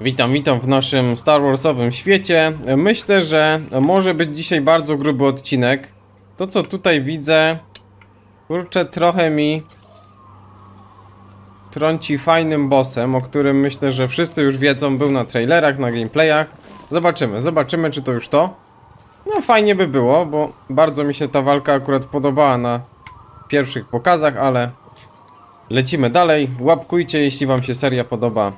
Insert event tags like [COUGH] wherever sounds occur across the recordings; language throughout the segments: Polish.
Witam, witam w naszym Star Warsowym świecie. Myślę, że może być dzisiaj bardzo gruby odcinek. To co tutaj widzę, kurczę, trochę mi trąci fajnym bossem, o którym myślę, że wszyscy już wiedzą, był na trailerach, na gameplayach. Zobaczymy, zobaczymy czy to już to. No fajnie by było, bo bardzo mi się ta walka akurat podobała na pierwszych pokazach, ale lecimy dalej. Łapkujcie, jeśli wam się seria podoba.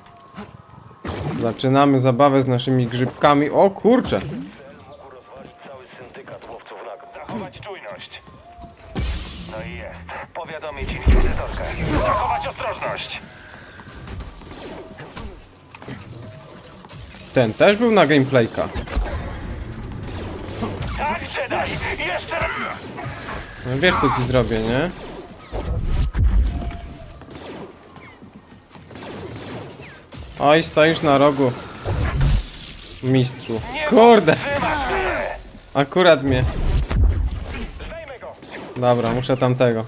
Zaczynamy zabawę z naszymi grzybkami. O kurczę! No i jest. Powiadomić inkwizytorkę. Zachować ostrożność. Ten też był na gameplayka. Tak, Jedi! Jeszcze raz! No wiesz co ci zrobię, nie? Oj, stoisz na rogu. Mistrzu. Kurde! Akurat mnie. Dobra, muszę tamtego.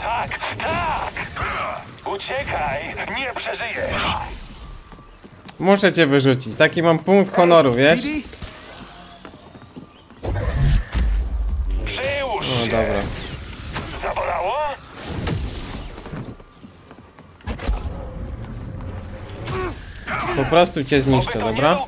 Tak, tak! Uciekaj! Nie przeżyjesz! Muszę cię wyrzucić. Taki mam punkt honoru, wiesz? Prostu cię zniszczę, dobra?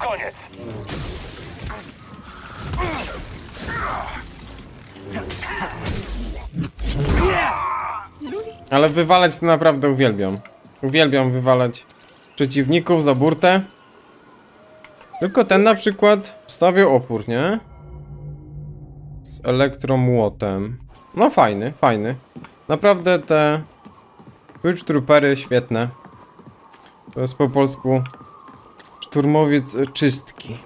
Ale wywalać to naprawdę uwielbiam. Uwielbiam wywalać przeciwników za burtę. Tylko ten na przykład stawiał opór, nie? Z elektromłotem. No fajny, fajny. Naprawdę te Twitch Troopery świetne. To jest po polsku szturmowiec czystki.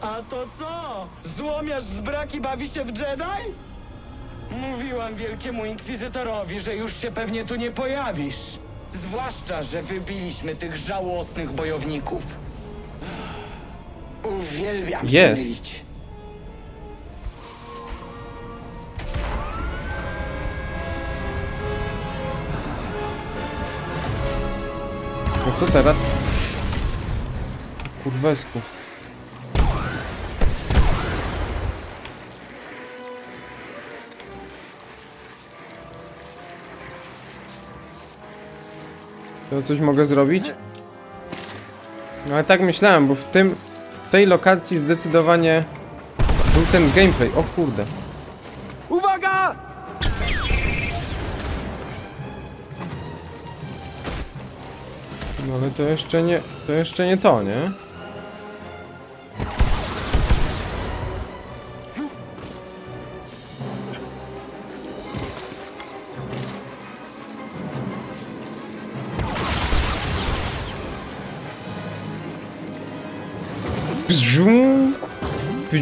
A to co? Złomiarz z braki bawi się w Jedi? Mówiłam wielkiemu inkwizytorowi, że już się pewnie tu nie pojawisz. Zwłaszcza, że wybiliśmy tych żałosnych bojowników. Uwielbiam się Jest. mylić. No co teraz? Kurwesku. To coś mogę zrobić? No ale tak myślałem, bo w tym, w tej lokacji zdecydowanie był ten gameplay. O kurde. Uwaga! No ale to jeszcze nie, to jeszcze nie to, nie?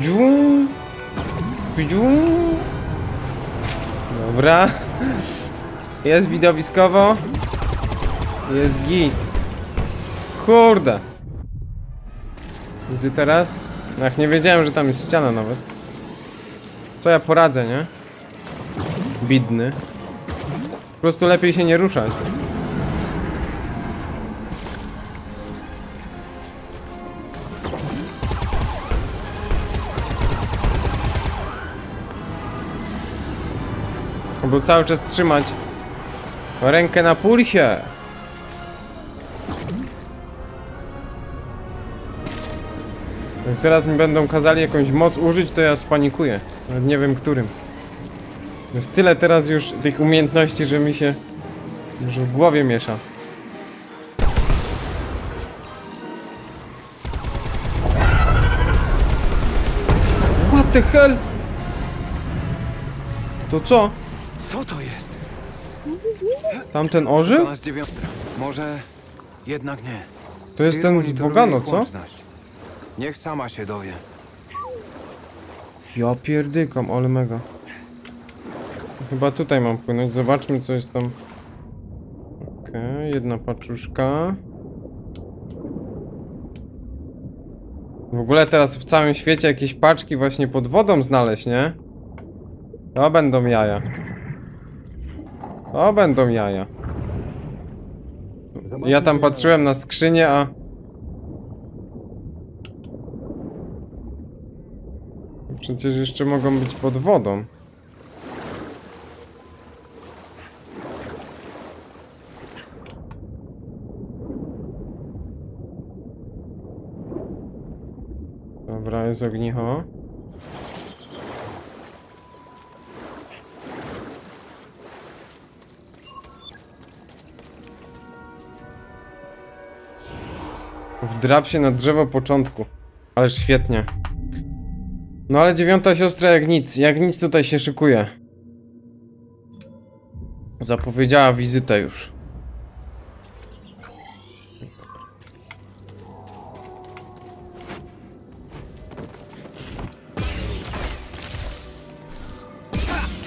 Pzdżum, pzdżum. Dobra. Jest widowiskowo. Jest git. Kurde. Gdzie teraz? Ach, nie wiedziałem, że tam jest ściana nawet. Co ja poradzę, nie? Bidny. Po prostu lepiej się nie ruszać. Albo cały czas trzymać rękę na pulsie. Jak zaraz mi będą kazali jakąś moc użyć, to ja spanikuję. Nawet nie wiem którym. Jest tyle teraz już tych umiejętności, że mi się już w głowie miesza. What the hell? To co? Co to jest? Tamten dziewiątka. Może jednak nie. To jest ten z monitoruje Bogano, co? łączność. Niech sama się dowie. Ja pierdykam, ale mega. Chyba tutaj mam płynąć. Zobaczmy, co jest tam. Okej, jedna paczuszka. W ogóle teraz w całym świecie jakieś paczki właśnie pod wodą znaleźć, nie? To będą jaja. To będą jaja. Ja tam patrzyłem na skrzynię, a... Przecież jeszcze mogą być pod wodą. Dobra, jest ognicho. Wdrap się na drzewo początku. Ależ świetnie. No ale dziewiąta siostra jak nic, jak nic tutaj się szykuje. Zapowiedziała wizytę już.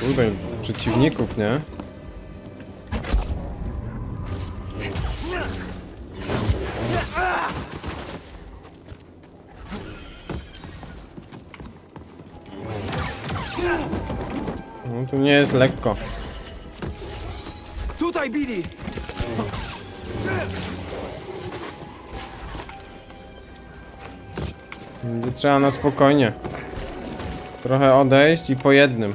Kurde, przeciwników, nie? Nie jest lekko. Tutaj, Billy! Będzie trzeba na spokojnie. Trochę odejść i po jednym.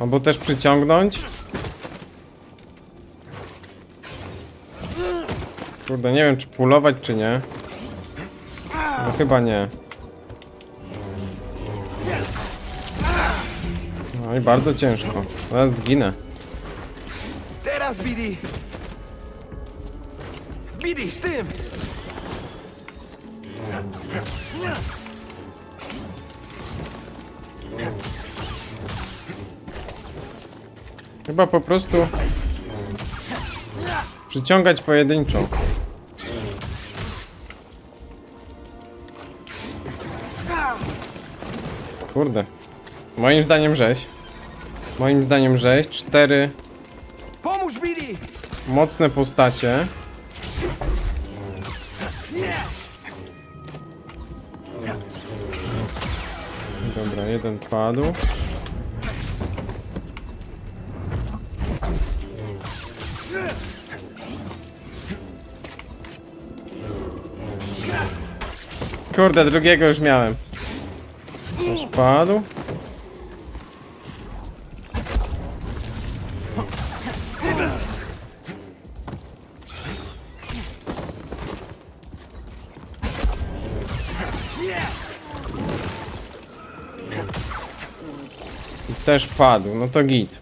Albo też przyciągnąć. Kurde, nie wiem czy pulować czy nie. No chyba nie. I bardzo ciężko. Zaraz zginę. Teraz, Billy! Billy, z tym! Chyba po prostu przyciągać pojedynczo. Kurde. Moim zdaniem rzeź. Moim zdaniem rzeź. Cztery Pomóż, Billy! mocne postacie. Dobra, jeden padł. Kurde, drugiego już miałem. Już padł. Też padł, no to git.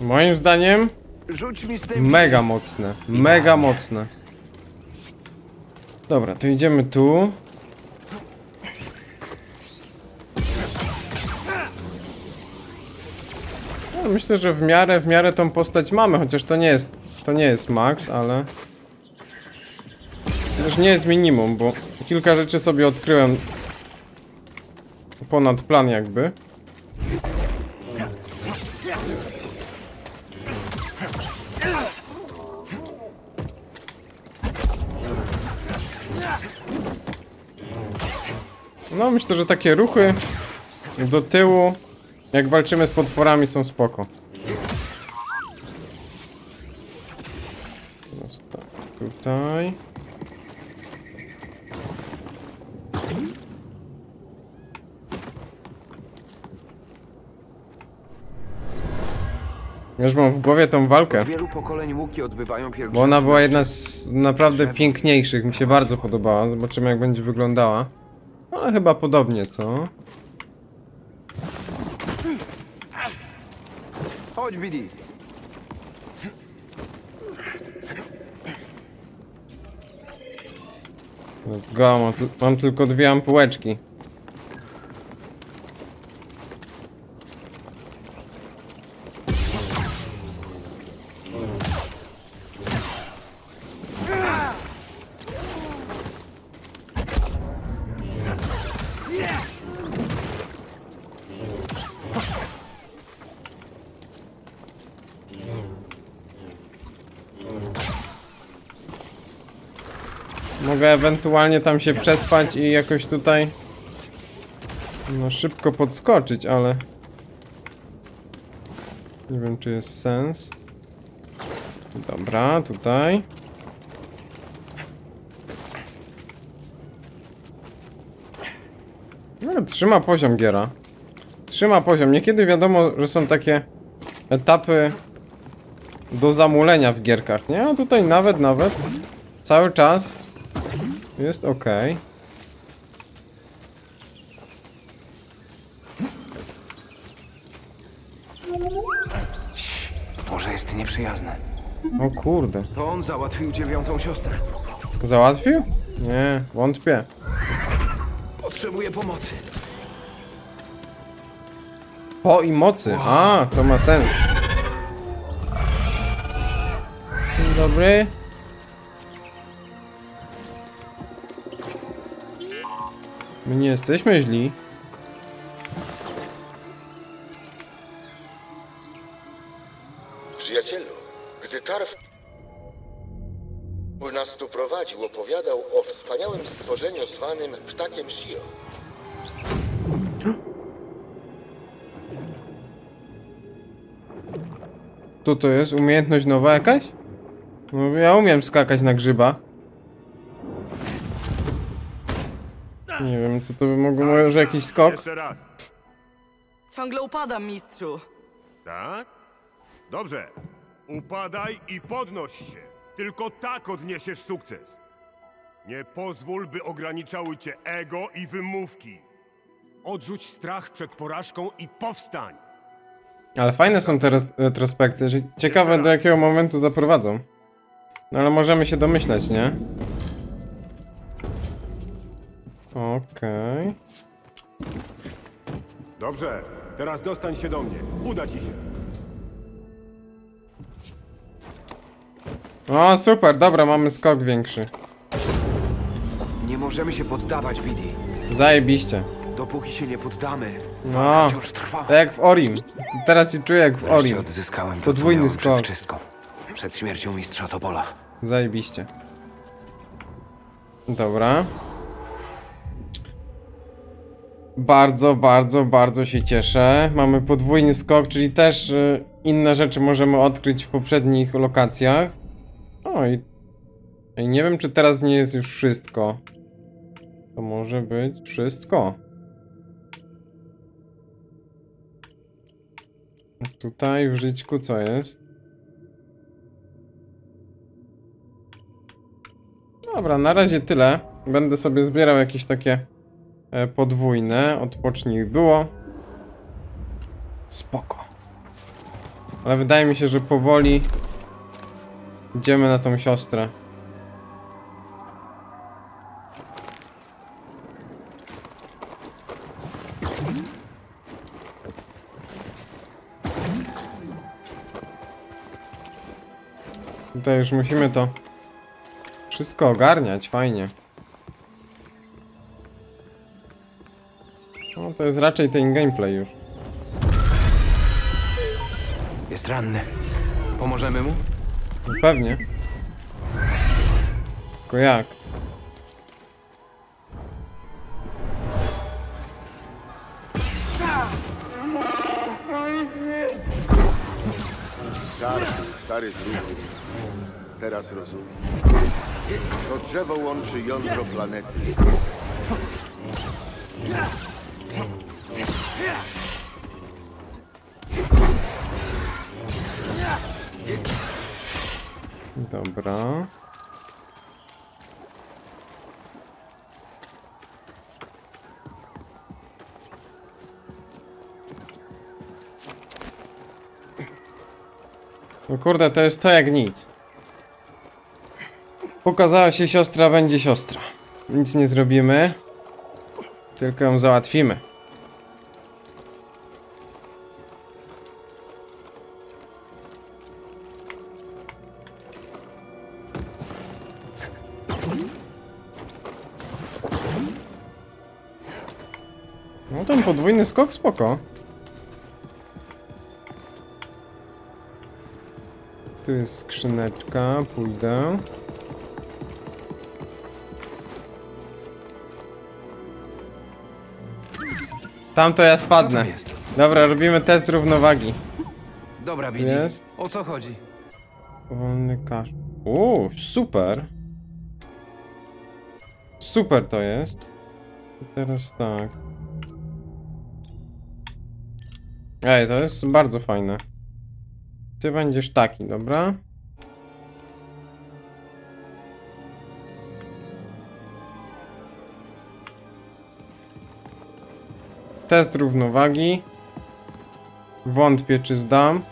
Moim zdaniem mega mocne, mega mocne. Dobra, to idziemy tu. No, myślę, że w miarę, w miarę tą postać mamy, chociaż to nie jest, to nie jest max, ale... Też nie jest minimum, bo kilka rzeczy sobie odkryłem ponad plan jakby. No myślę, że takie ruchy do tyłu, jak walczymy z potworami są spoko. Teraz tak, tutaj. Już mam w głowie tą walkę. Bo ona była jedna z naprawdę piękniejszych, mi się bardzo podobała. Zobaczymy jak będzie wyglądała. Ale chyba podobnie, co? Chodź, BD. Let's go, mam, mam tylko dwie ampułeczki. Ewentualnie tam się przespać i jakoś tutaj no szybko podskoczyć, ale nie wiem czy jest sens. Dobra, tutaj. No, trzyma poziom giera. Trzyma poziom. Niekiedy wiadomo, że są takie etapy do zamulenia w gierkach, nie? A tutaj nawet, nawet cały czas jest ok. Może jest nieprzyjazny. O kurde. To on załatwił dziewiątą siostrę. Załatwił? Nie, wątpię. Potrzebuje pomocy. Po i mocy. A, to ma sens. Dzień dobry. My nie jesteśmy źli. Przyjacielu, gdy Tarf nas tu prowadził, opowiadał o wspaniałym stworzeniu zwanym ptakiem Shio. Co to jest? Umiejętność nowa jakaś? No ja umiem skakać na grzybach. Co to by mogło, może jakiś skok? Jeszcze raz. Ciągle upadam, mistrzu. Tak? Dobrze. Upadaj i podnoś się. Tylko tak odniesiesz sukces. Nie pozwól, by ograniczały cię ego i wymówki. Odrzuć strach przed porażką i powstań. Ale fajne są te retrospekcje. Ciekawe do jakiego momentu zaprowadzą. No ale możemy się domyśleć, nie? Okej. Dobrze. Teraz dostań się do mnie. Uda ci się. O, super, dobra, mamy skok większy. Nie możemy się poddawać, Billy. Zajebiście. Dopóki się nie poddamy, No, wciąż trwa. tak jak w Orim. Teraz się czuję jak w Wreszcie Orim. odzyskałem to, Podwójny co miałem skok. przed czystką. Przed śmiercią mistrza Topola. Zajebiście. Dobra. Bardzo, bardzo, bardzo się cieszę. Mamy podwójny skok, czyli też y, inne rzeczy możemy odkryć w poprzednich lokacjach. O i... nie wiem, czy teraz nie jest już wszystko. To może być wszystko. Tutaj w żyćku co jest? Dobra, na razie tyle. Będę sobie zbierał jakieś takie podwójne. Odpocznij było. Spoko. Ale wydaje mi się, że powoli idziemy na tą siostrę. Tutaj już musimy to wszystko ogarniać, fajnie. To jest raczej ten gameplay już. Jest ranny. Pomożemy mu? No pewnie. Tylko jak? Tarf, stary zruchy. Teraz rozumiem. To drzewo łączy jądro planety. No kurde, to jest to jak nic. Pokazała się siostra, będzie siostra. Nic nie zrobimy. Tylko ją załatwimy. No ten podwójny skok spoko. Tu jest skrzyneczka, pójdę. Tam to ja spadnę. jest? Dobra, robimy test równowagi. Dobra, Billy. jest. O co chodzi? Wolny kasz. Uuu, super. Super to jest. I teraz tak. Ej, to jest bardzo fajne. Ty będziesz taki, dobra? Test równowagi. Wątpię, czy zdam.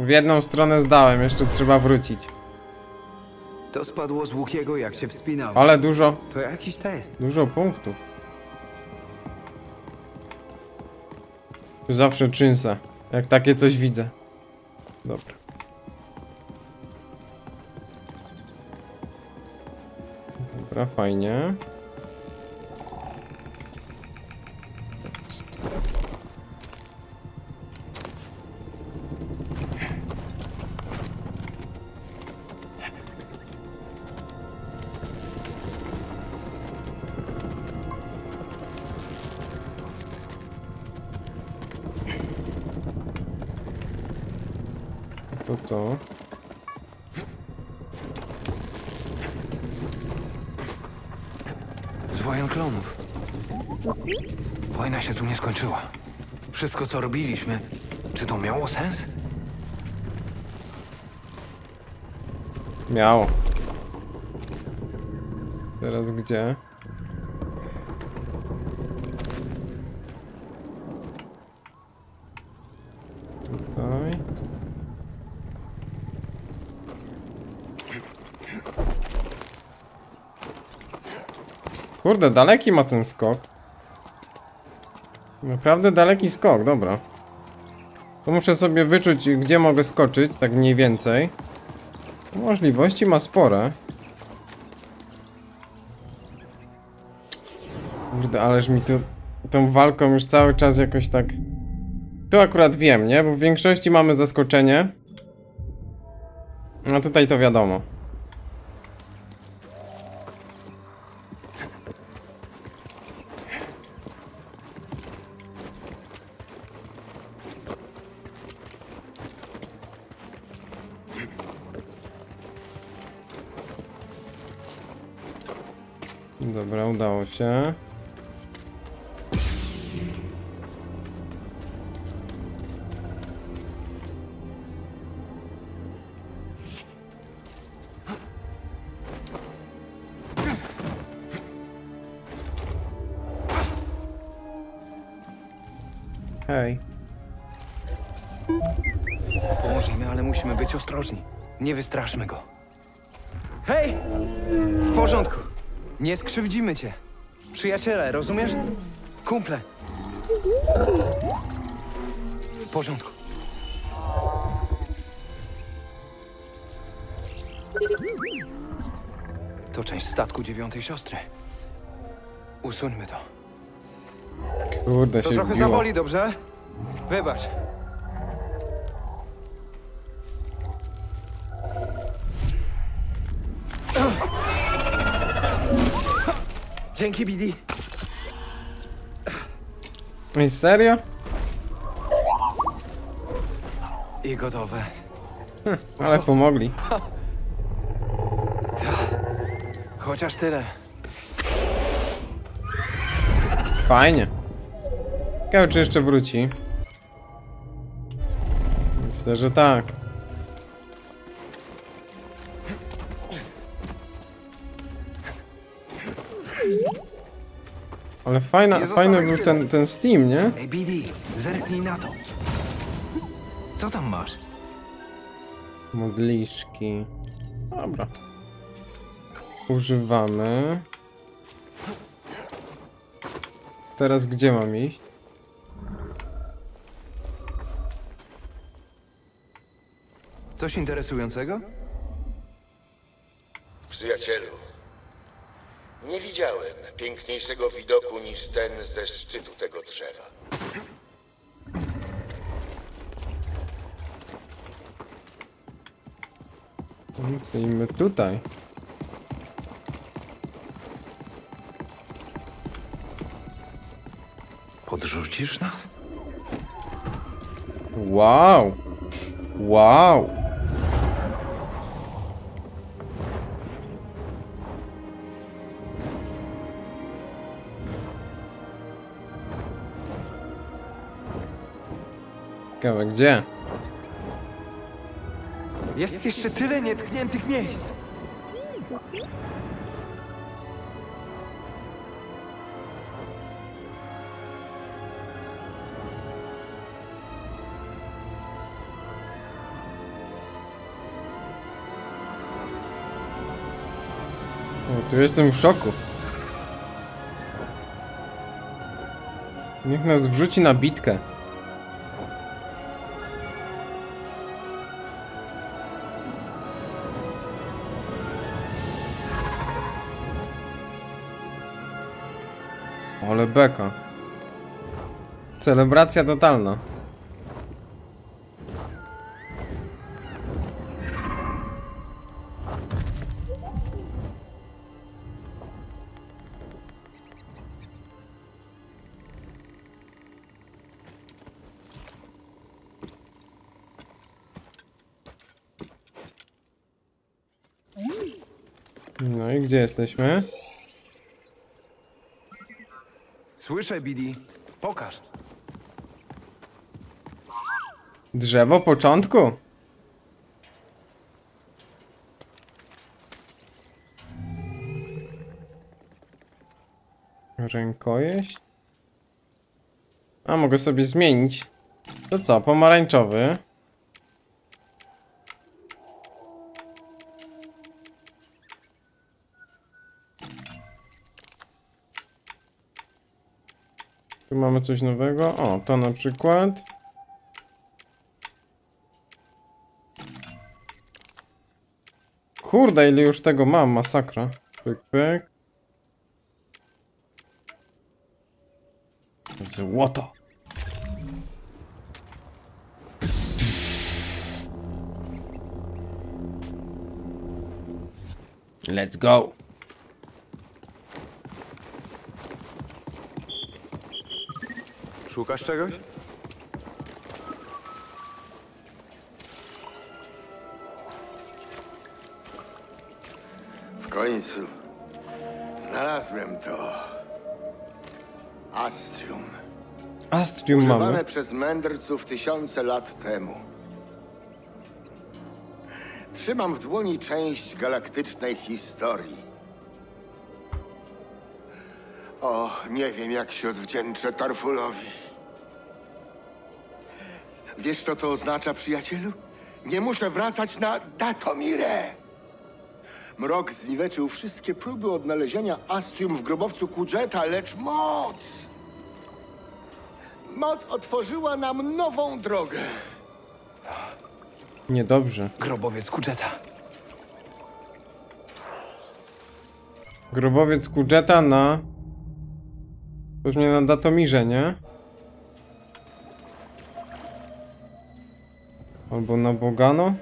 W jedną stronę zdałem, jeszcze trzeba wrócić. To spadło z Łukiego, jak się wspinał. Ale dużo, To jakiś test. dużo punktów. Zawsze czynsę, jak takie coś widzę. Dobra. Dobra, fajnie. To co? Z wojen klonów. Wojna się tu nie skończyła. Wszystko, co robiliśmy, czy to miało sens? Miało. Teraz gdzie? Tutaj. Kurde, daleki ma ten skok. Naprawdę daleki skok, dobra. To muszę sobie wyczuć, gdzie mogę skoczyć, tak mniej więcej. Możliwości ma spore. Kurde, ależ mi tu tą walką już cały czas jakoś tak... Tu akurat wiem, nie? Bo w większości mamy zaskoczenie. No tutaj to wiadomo. Udało się. Hej. Pomożemy, ale musimy być ostrożni. Nie wystraszmy go. Hej! W porządku. Nie skrzywdzimy cię. Przyjaciele, rozumiesz? Kumple. W porządku. To część statku dziewiątej siostry. Usuńmy to. Kurde, To się trochę wbiło. zaboli, dobrze? Wybacz. Dzięki, Bidi. Ej, serio? I gotowe. Ale pomogli. Chociaż tyle. Fajnie. Ciekawe, czy jeszcze wróci. Myślę, że tak. Ale fajna, fajny był ten, ten Steam, nie? Ej, zerknij na to. Co tam masz? Modliszki. Dobra. używamy. Teraz gdzie mam iść? Coś interesującego? Przyjacielu, nie widziałem piękniejszego widoku niż ten ze szczytu tego drzewa. Stoimy tutaj. Podrzucisz nas? Wow! Wow! Ciekawe gdzie? Jest jeszcze tyle nietkniętych miejsc. O, tu jestem w szoku. Niech nas wrzuci na bitkę. Beka. Celebracja totalna. No i gdzie jesteśmy? Słyszę, Bidi. Pokaż. Drzewo początku? Rękojeść? A, mogę sobie zmienić. To co, pomarańczowy? Mamy coś nowego. O, to na przykład. Kurde, ile już tego mam, masakra. Pyk, pyk. Złoto. Let's go. Szukasz czegoś? W końcu znalazłem to. Astrium. Astrium Używane mamy. przez mędrców tysiące lat temu. Trzymam w dłoni część galaktycznej historii. O, nie wiem jak się odwdzięczę Tarfulowi. Wiesz co to oznacza, przyjacielu? Nie muszę wracać na Datomirę. Mrok zniweczył wszystkie próby odnalezienia Astrium w grobowcu Kudżeta, lecz moc! Moc otworzyła nam nową drogę. Niedobrze. Grobowiec Kudżeta. Grobowiec Kudżeta na... Pewnie na Datomirze, nie? Albo na Bogano?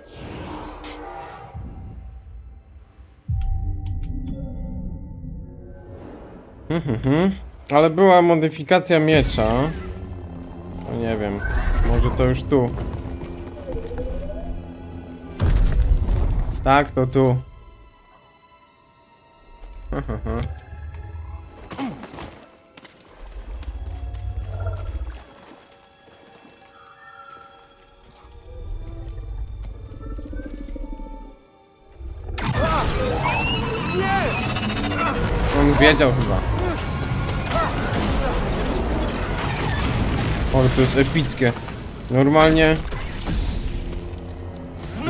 Mhm, mhm. Ale była modyfikacja miecza. No nie wiem. Może to już tu. Tak, to tu. On wiedział chyba. O, to jest epickie. Normalnie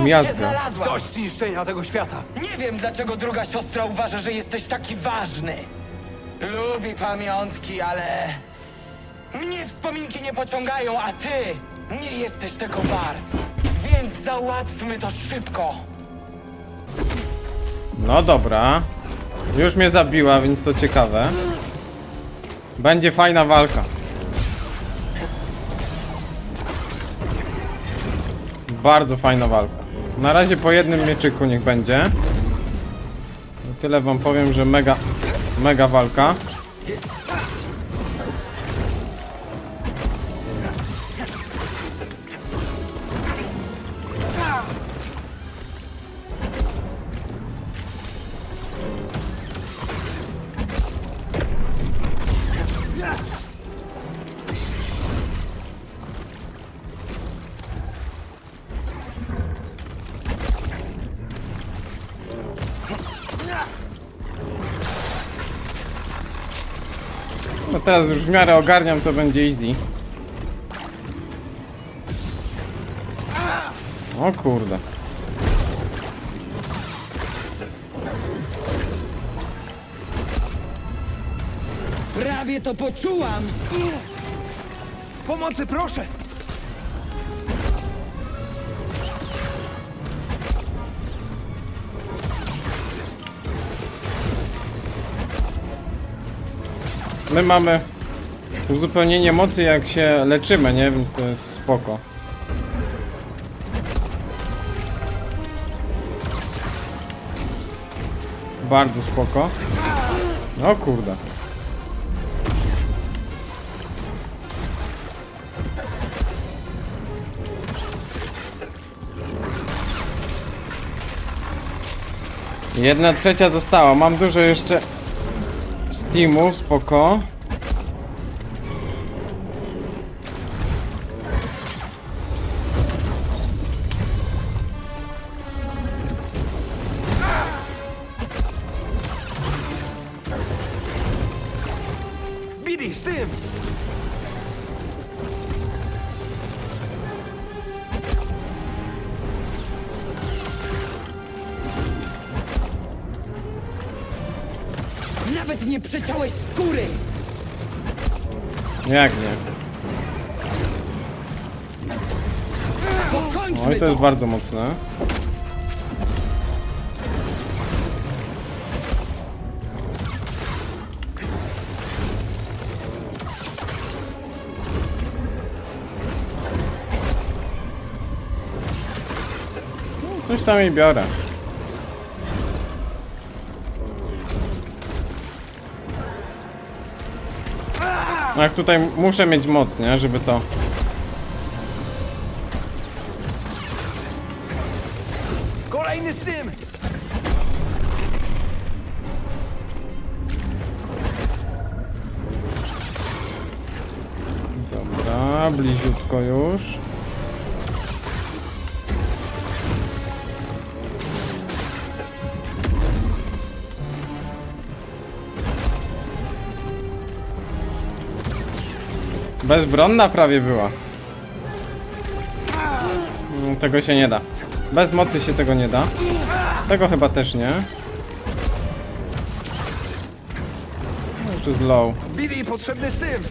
miazga. znalazłam. Dość niszczenia tego świata! Nie wiem, dlaczego druga siostra uważa, że jesteś taki ważny. Lubi pamiątki, ale... Mnie wspominki nie pociągają, a ty nie jesteś tego wart. Więc załatwmy to szybko. No dobra. Już mnie zabiła, więc to ciekawe. Będzie fajna walka. Bardzo fajna walka. Na razie po jednym mieczyku niech będzie. I tyle wam powiem, że mega, mega walka. Teraz już w miarę ogarniam, to będzie easy. O kurde. Prawie to poczułam. Pomocy, proszę! My mamy uzupełnienie mocy jak się leczymy, nie? Więc to jest spoko. Bardzo spoko. O kurde. Jedna trzecia została. Mam dużo jeszcze Steamów, spoko. Bardzo mocne. No, Coś tam i biorę. Jak tutaj muszę mieć moc, nie? Żeby to... już. Bezbronna prawie była. Mm, Tego się nie da. Bez mocy się tego nie da. Tego chyba też nie. No, Już jest low. Bidi, potrzebny z tym!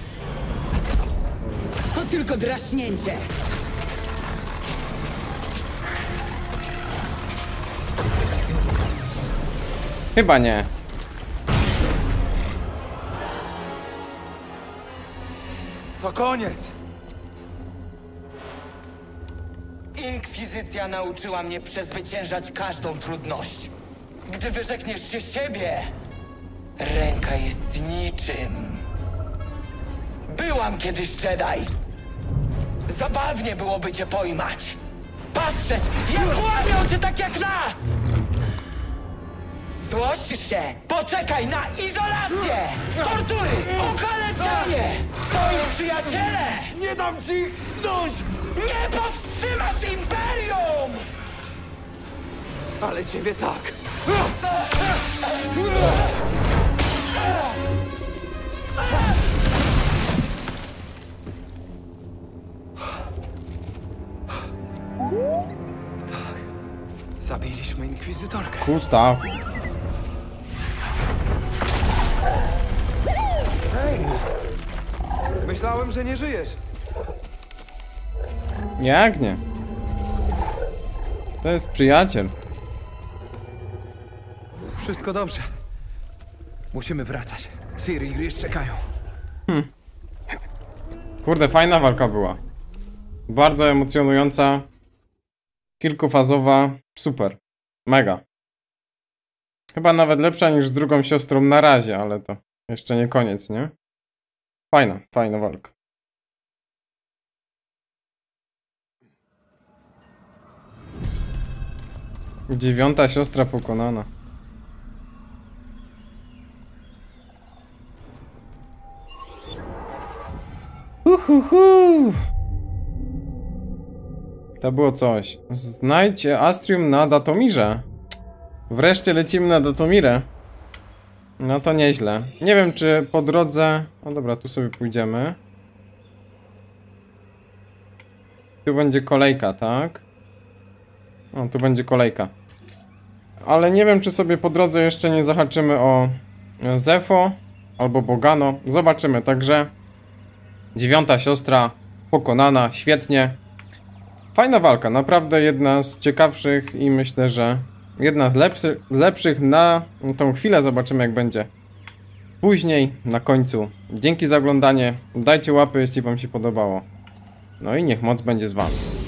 To tylko draśnięcie. Chyba nie. To koniec! Inkwizycja nauczyła mnie przezwyciężać każdą trudność. Gdy wyrzekniesz się siebie, ręka jest niczym. Byłam kiedyś Jedi. Zabawnie byłoby cię pojmać. Patrzeć, jak łamią cię tak jak nas! Złościsz się! Poczekaj na izolację! Tortury! Okaleczenie! Twoi przyjaciele! Nie dam ci chnąć! Nie powstrzymasz Imperium! Ale ciebie! Tak. [LAUGHS] Zabiliśmy inkwizytorkę. Gustaw. Myślałem, że nie żyjesz. Jak nie? To jest przyjaciel. Wszystko dobrze. Musimy wracać. Siri i Gris czekają. Kurde, fajna walka była. Bardzo emocjonująca. Kilkufazowa. Super. Mega. Chyba nawet lepsza niż z drugą siostrą na razie, ale to jeszcze nie koniec, nie? Fajna, fajna walka. Dziewiąta siostra pokonana. Uhuhu. To było coś. Znajdź Astrium na Datomirze. Wreszcie lecimy na Datomirę. No to nieźle. Nie wiem, czy po drodze... O dobra, tu sobie pójdziemy. Tu będzie kolejka, tak? O, tu będzie kolejka. Ale nie wiem, czy sobie po drodze jeszcze nie zahaczymy o Zefo albo Bogano. Zobaczymy, także... Dziewiąta siostra pokonana, świetnie. Fajna walka, naprawdę jedna z ciekawszych i myślę, że jedna z lepszy, z lepszych na tą chwilę. Zobaczymy jak będzie później, na końcu. Dzięki za oglądanie, dajcie łapy jeśli wam się podobało. No i niech moc będzie z wami.